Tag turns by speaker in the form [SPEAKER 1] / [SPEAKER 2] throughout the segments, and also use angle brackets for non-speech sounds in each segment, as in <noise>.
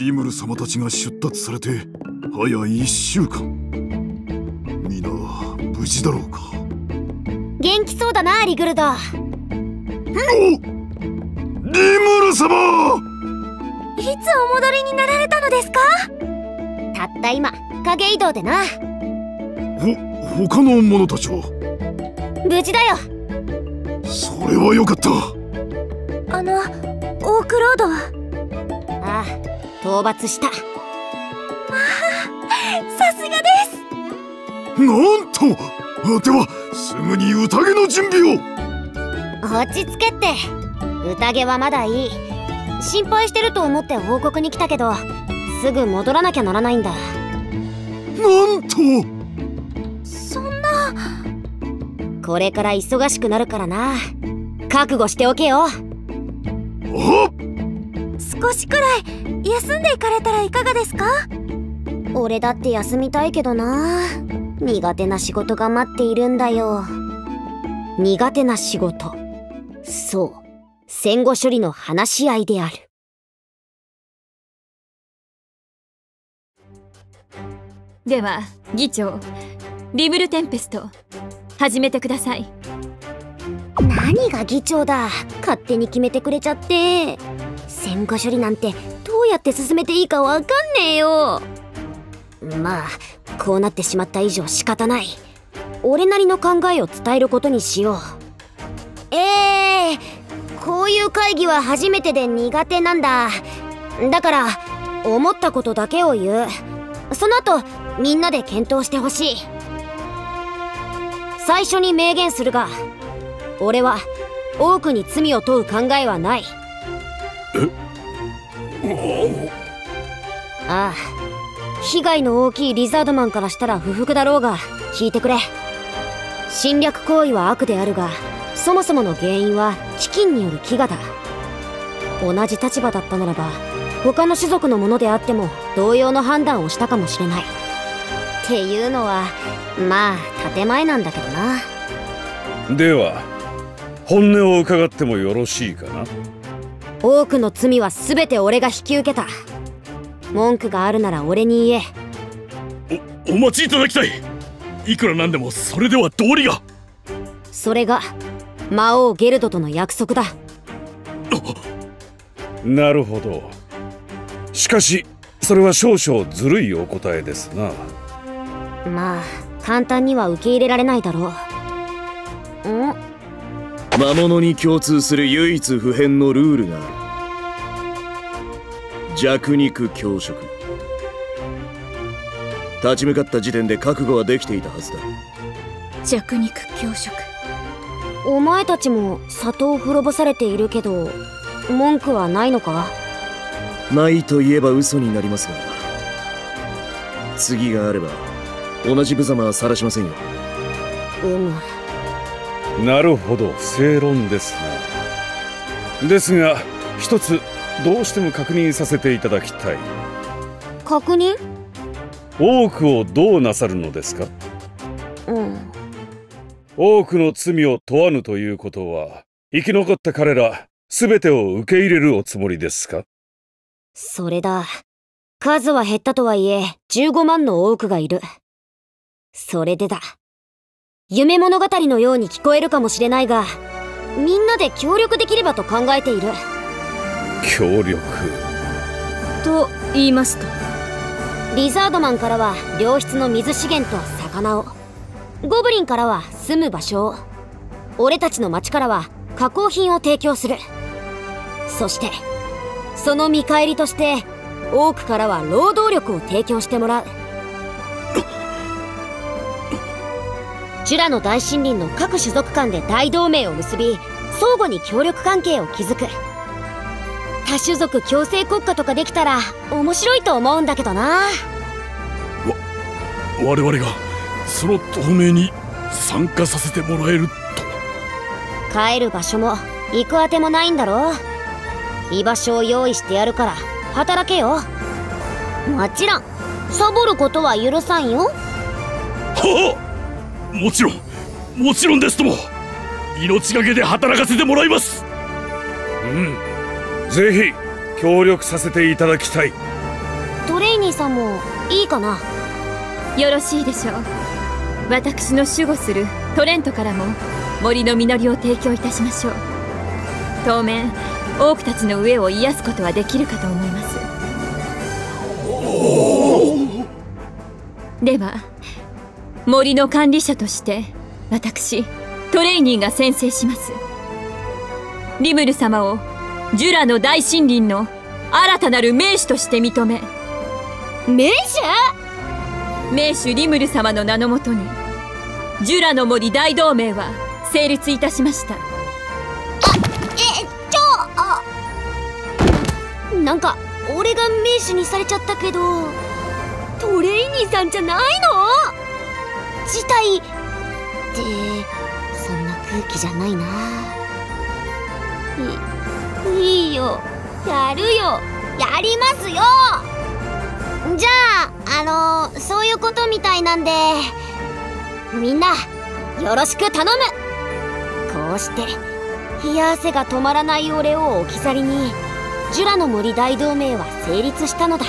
[SPEAKER 1] リムル様たちが出立されて早一週間。皆無事だろうか。
[SPEAKER 2] 元気そうだなリグルド。お
[SPEAKER 1] リムル様！
[SPEAKER 2] いつお戻りになられたのですか？たった今影移動でな。
[SPEAKER 1] ほ他の者たちは？
[SPEAKER 2] 無事だよ。
[SPEAKER 1] それはよかった。
[SPEAKER 2] あのオークロードは？ああ討伐した。まあさすがです。
[SPEAKER 1] なんとではすぐに宴の準備を。
[SPEAKER 2] 落ち着けって。宴はまだいい。心配してると思って報告に来たけどすぐ戻らなきゃならないんだ。
[SPEAKER 1] なんと。
[SPEAKER 2] そんな。これから忙しくなるからな。覚悟しておけよ少しくらい休んでいかれたらいかがですか？俺だって休みたいけどな。苦手な仕事が待っているんだよ。苦手な仕事。そう。戦後処理の話し合いである。
[SPEAKER 3] では議長リブルテンペスト始めてください。
[SPEAKER 2] 何が議長だ。勝手に決めてくれちゃって戦後処理なんてどうやって進めていいかわかんねえよ。まあこうなってしまった以上仕方ない。俺なりの考えを伝えることにしよう。えー、こういう会議は初めてで苦手なんだ。だから思ったことだけを言う。その後みんなで検討してほしい。最初に明言するが俺は多くに罪を問う考えはない。ああ被害の大きいリザードマンからしたら不服だろうが聞いてくれ。侵略行為は悪であるがそもそもの原因は飢饉による飢餓だ。同じ立場だったならば他の種族のものであっても同様の判断をしたかもしれない。っていうのはまあ建前なんだけどな。
[SPEAKER 4] では本音を伺ってもよろしいかな？
[SPEAKER 2] 多くの罪は全て俺が引き受けた。文句があるなら俺に言
[SPEAKER 5] え。おお待ちいただきたい。いくらなんでもそれでは道理が。
[SPEAKER 2] それが魔王ゲルドとの約束だ。
[SPEAKER 4] なるほど。しかしそれは少々ずるいお答えですな。
[SPEAKER 2] まあ簡単には受け入れられないだろう。ん？
[SPEAKER 6] 魔物に共通する唯一不変のルールがある弱肉強食。立ち向かった時点で覚悟はできていたはずだ。
[SPEAKER 3] 弱肉強食。
[SPEAKER 2] お前たちも里を滅ぼされているけど文句はないのか？
[SPEAKER 6] ないと言えば嘘になりますが次があれば同じ無様は晒しませんよ。
[SPEAKER 2] うむ
[SPEAKER 4] なるほど。正論ですなですが一つどうしても確認させていただきたい。
[SPEAKER 2] 確認？
[SPEAKER 4] 多くをどうなさるのですか？
[SPEAKER 2] うん。
[SPEAKER 4] 多くの罪を問わぬということは生き残った彼ら全てを受け入れるおつもりですか？
[SPEAKER 2] それだ。数は減ったとはいえ15万の多くがいる。それでだ夢物語のように聞こえるかもしれないがみんなで協力できればと考えている。
[SPEAKER 4] 協力？
[SPEAKER 3] と言いますと？
[SPEAKER 2] リザードマンからは良質の水資源と魚を。ゴブリンからは住む場所を。俺たちの町からは加工品を提供する。そしてその見返りとして多くからは労働力を提供してもらうジュラの大森林の各種族間で大同盟を結び相互に協力関係を築く。多種族共生国家とかできたら面白いと思うんだけどな。わ
[SPEAKER 5] 我々がその同盟に参加させてもらえると
[SPEAKER 2] 帰る場所も行くあてもないんだろ居場所を用意してやるから働けよ。もちろんサボることは許さんよ。
[SPEAKER 5] はあもちろんもちろんですとも。命がけで働かせてもらいます。
[SPEAKER 4] うん。ぜひ協力させていただきたい。
[SPEAKER 2] さんもいいかな？
[SPEAKER 3] よろしいでしょう。私の守護するトレントからも森の実りを提供いたしましょう。当面オークたちの上を癒すことはできるかと思います。では森の管理者として私トレイニーが宣誓します。リムル様をジュラの大森林の新たなる名手として認め。
[SPEAKER 2] 名手？
[SPEAKER 3] 名手リムル様の名のもとにジュラの森大同盟は成立いたしました。
[SPEAKER 2] えちょあなんか俺が名手にされちゃったけどトレイニーさんじゃないの？事態ってそんな空気じゃないな。いいいよ。やるよ。やりますよ。じゃああのそういうことみたいなんでみんなよろしく頼む。こうして冷や汗が止まらない俺を置き去りにジュラの森大同盟は成立したのだ。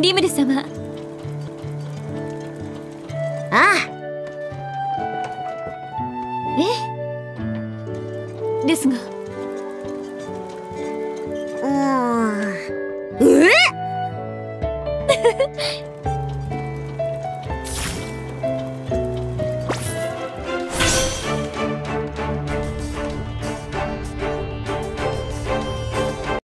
[SPEAKER 3] リムル様。
[SPEAKER 2] ああ。え？ですが。うん。え <laughs>